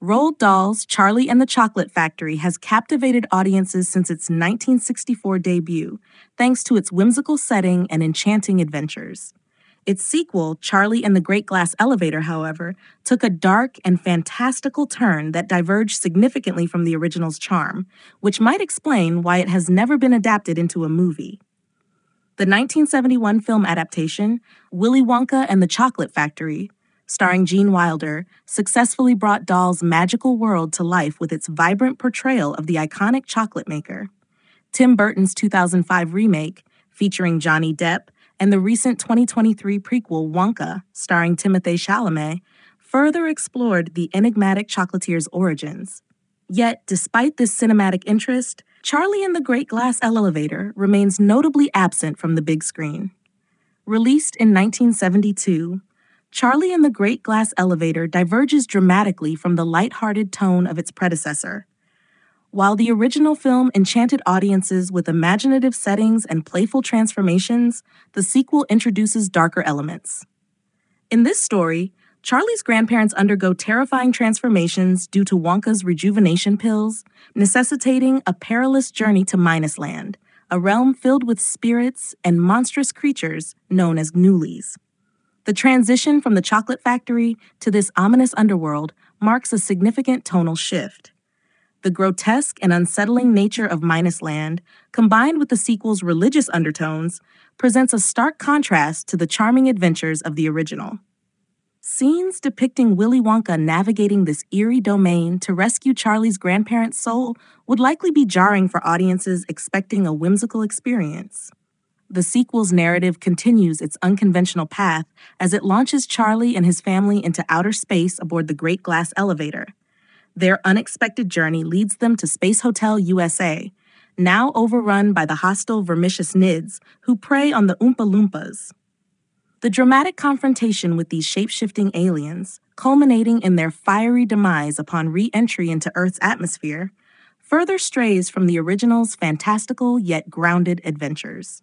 Roald Dahl's Charlie and the Chocolate Factory has captivated audiences since its 1964 debut, thanks to its whimsical setting and enchanting adventures. Its sequel, Charlie and the Great Glass Elevator, however, took a dark and fantastical turn that diverged significantly from the original's charm, which might explain why it has never been adapted into a movie. The 1971 film adaptation, Willy Wonka and the Chocolate Factory, starring Gene Wilder, successfully brought Dahl's magical world to life with its vibrant portrayal of the iconic chocolate maker. Tim Burton's 2005 remake, featuring Johnny Depp, and the recent 2023 prequel Wonka, starring Timothée Chalamet, further explored the enigmatic chocolatier's origins. Yet, despite this cinematic interest, Charlie and the Great Glass Elevator remains notably absent from the big screen. Released in 1972, Charlie and the Great Glass Elevator diverges dramatically from the light-hearted tone of its predecessor. While the original film enchanted audiences with imaginative settings and playful transformations, the sequel introduces darker elements. In this story, Charlie's grandparents undergo terrifying transformations due to Wonka's rejuvenation pills, necessitating a perilous journey to Minus Land, a realm filled with spirits and monstrous creatures known as Gnoolies. The transition from the chocolate factory to this ominous underworld marks a significant tonal shift. The grotesque and unsettling nature of Minus Land, combined with the sequel's religious undertones, presents a stark contrast to the charming adventures of the original. Scenes depicting Willy Wonka navigating this eerie domain to rescue Charlie's grandparents' soul would likely be jarring for audiences expecting a whimsical experience. The sequel's narrative continues its unconventional path as it launches Charlie and his family into outer space aboard the Great Glass Elevator. Their unexpected journey leads them to Space Hotel USA, now overrun by the hostile vermicious Knids who prey on the Oompa Loompas. The dramatic confrontation with these shape-shifting aliens, culminating in their fiery demise upon re-entry into Earth's atmosphere, further strays from the original's fantastical yet grounded adventures.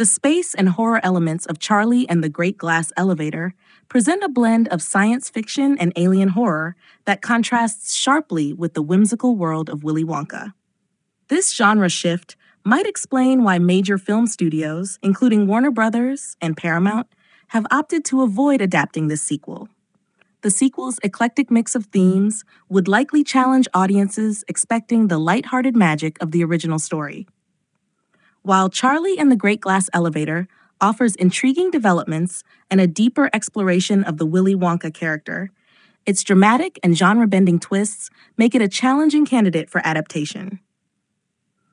The space and horror elements of Charlie and the Great Glass Elevator present a blend of science fiction and alien horror that contrasts sharply with the whimsical world of Willy Wonka. This genre shift might explain why major film studios, including Warner Brothers and Paramount, have opted to avoid adapting this sequel. The sequel's eclectic mix of themes would likely challenge audiences expecting the light-hearted magic of the original story. While Charlie and the Great Glass Elevator offers intriguing developments and a deeper exploration of the Willy Wonka character, its dramatic and genre bending twists make it a challenging candidate for adaptation.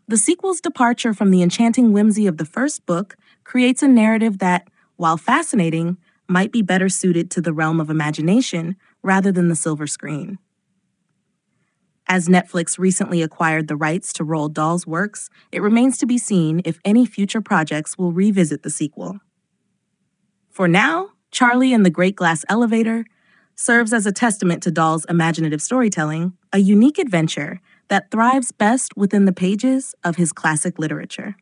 The sequel's departure from the enchanting whimsy of the first book creates a narrative that, while fascinating, might be better suited to the realm of imagination rather than the silver screen. As Netflix recently acquired the rights to Roald Dahl's works, it remains to be seen if any future projects will revisit the sequel. For now, Charlie and the Great Glass Elevator serves as a testament to Dahl's imaginative storytelling, a unique adventure that thrives best within the pages of his classic literature.